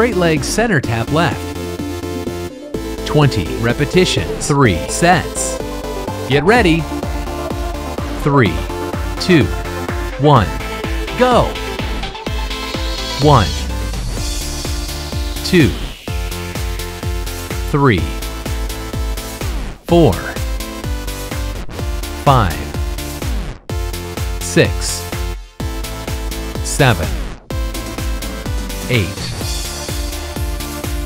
straight leg center tap left. 20 repetitions, 3 sets. Get ready. 3, 2, 1, go. 1, 2, 3, 4, 5, 6, 7, 8,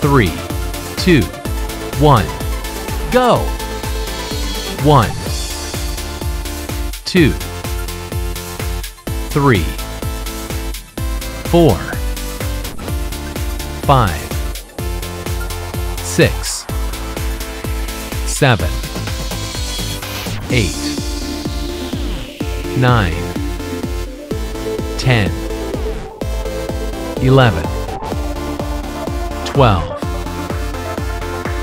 Three, two, one, go. One, two, three, four, five, six, seven, eight, nine, ten, eleven. 12,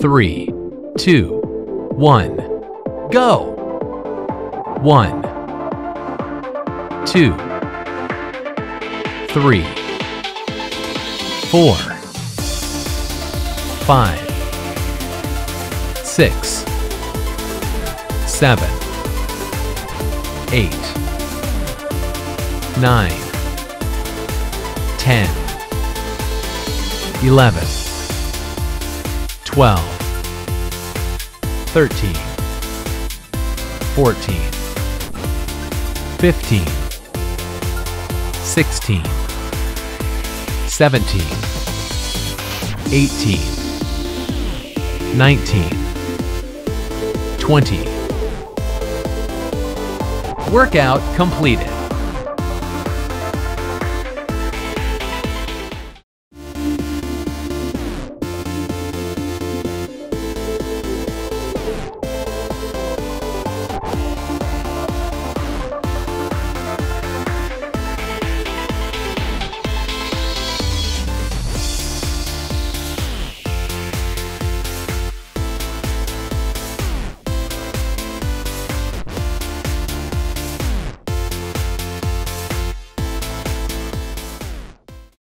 Three, two, one, go. One, two, three, four, five, six, seven, eight, nine, ten, eleven. 12, 13, 14, 15, 16, 17, 18, 19, 20. Workout completed.